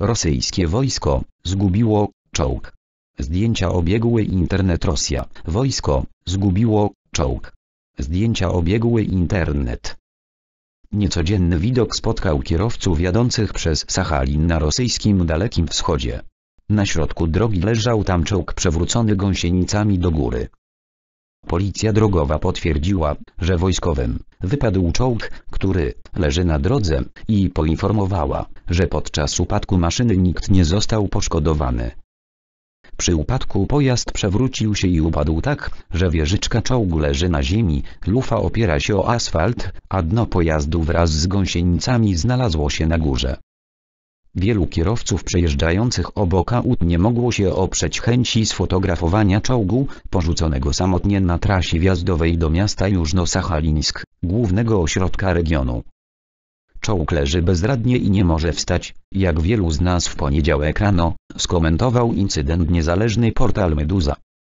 Rosyjskie wojsko zgubiło czołg. Zdjęcia obiegły internet Rosja. Wojsko zgubiło czołg. Zdjęcia obiegły internet. Niecodzienny widok spotkał kierowców jadących przez Sachalin na rosyjskim Dalekim Wschodzie. Na środku drogi leżał tam czołg przewrócony gąsienicami do góry. Policja drogowa potwierdziła, że wojskowym wypadł czołg, który leży na drodze i poinformowała, że podczas upadku maszyny nikt nie został poszkodowany. Przy upadku pojazd przewrócił się i upadł tak, że wieżyczka czołgu leży na ziemi, lufa opiera się o asfalt, a dno pojazdu wraz z gąsienicami znalazło się na górze. Wielu kierowców przejeżdżających obok aut nie mogło się oprzeć chęci sfotografowania czołgu, porzuconego samotnie na trasie wjazdowej do miasta Jużno-Sachalińsk, głównego ośrodka regionu. Czołg leży bezradnie i nie może wstać, jak wielu z nas w poniedziałek rano, skomentował incydent niezależny portal Meduza.